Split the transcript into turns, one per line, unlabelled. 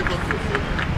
这个果实